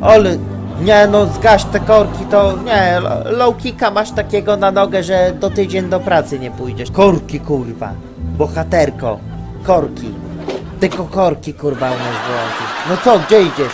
Ol, nie no, zgaś te korki, to nie, low kicka masz takiego na nogę, że do tydzień do pracy nie pójdziesz. Korki, kurwa. Bohaterko. Korki. Tylko korki, kurwa, u nas wyłączyć. No co, gdzie idziesz?